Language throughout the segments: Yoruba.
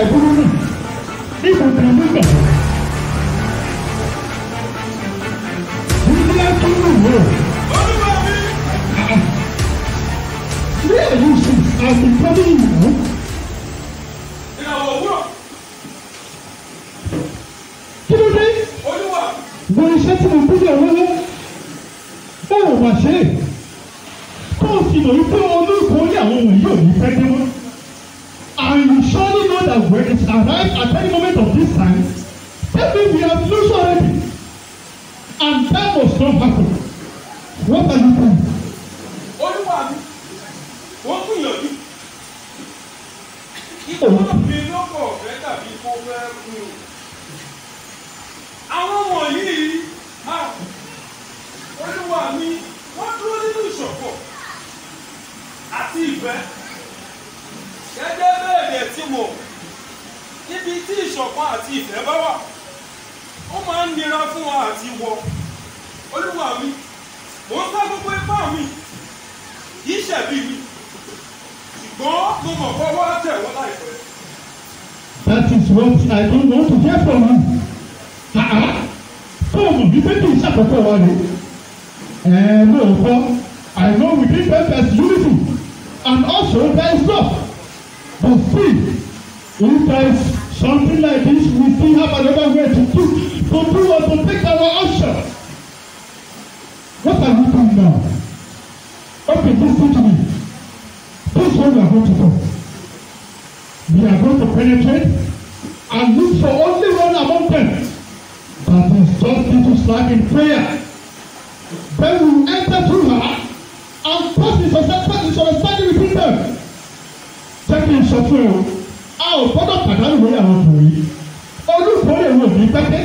ẹ̀bùrú nù níbo ni mo gbà. Nígbà tó ń wò ó. Where are you since I've been telling you now? ìràwọ̀ òwúrọ̀ Kí ló dé? olúwa Wo iṣẹ́ tí mo gbúdọ̀ lọ́wọ́? Ò mà ṣe. Kó o sì mọ̀ wípé olóògùn orí àwọn wọ̀nyí ò ní pẹ́ dé mọ́. And you surely know that when it arrives at any moment of this time, means we have lost already. And that must not happen. What are you doing? olúwa mi wọ́n gbìyànjú ikú náà fi lọ́kọ̀ ọ̀fẹ́ tàbí kó fẹ́ kú o. àwọn wọ̀nyí olúwa mi wọ́n dúró nínú ìṣọ̀kan àti ìfẹ́ gẹ́gẹ́ bẹ́ẹ̀ ni ẹ̀ ti mọ̀ níbi tí ìṣọ̀kan àti ìfẹ́ bá wà ó máa ń nira fún wa àti wọ olúwa mi mò ń sá gbogbo ipá mi kì í ṣẹ̀bi mi ṣùgbọ́n mo mọ̀ pé wọ́n á tẹ̀ wọ́n láìpẹ́. That is what I don't want to hear from you. Kó o mọ̀ wípé kì í ṣàkókò wa rè. Ẹ lóòótọ́, I know them there is unity and also is love. But see, if there something like this, we still have another way to do to do or to take our action. What are you doing now? Okay, listen to me. This is what we are going to do. We are going to penetrate and look for only one among them that is just little slack in prayer. Then we enter through her and cause misunderstanding between them. Jẹ́ kí n sọ fún ẹ o, a ò gbọ́dọ̀ pàdánù lórí àwọn ọkùnrin yìí. Olùkórè wo ní pẹ́pẹ́?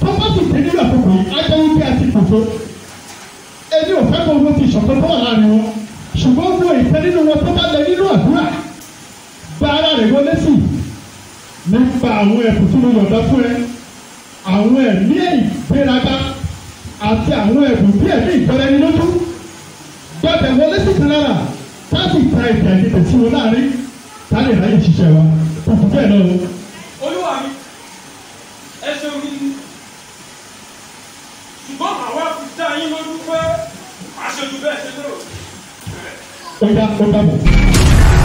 Tọ́pọ́ sì dé nínú àkókò yìí, á jẹ́ wípé a ti kòtó. Èmi ò fẹ́ kó owó ti ṣọ̀kan tó wà láàárín wọn. Ṣùgbọ́n wo ìfẹ́ nínú wọn tó bá lẹ nínú àdúrà gba ara rẹ̀ wọlé sí nípa àwọn ẹ̀bùn tí mo yọ̀ǹda fún ẹ àwọn ẹ̀mí ìgbéraga àti àwọn ẹ̀bùn bí ẹ̀mí ìgbẹ́rẹ́ ní lójú gbọ́dọ̀ wọlé sí kan lára láti ta ìgbà ìdìbò tí wọn láàárín lè ráyè ṣiṣẹ́ wa kókò bẹ́ẹ̀ náà o. olúwa mi ẹ ṣeun ní ṣùgbọ́n àwa fi dá yín lójú pé àṣejù bẹ́ẹ̀ ṣe lérò. ó yá ó ẹ jọ̀ọ́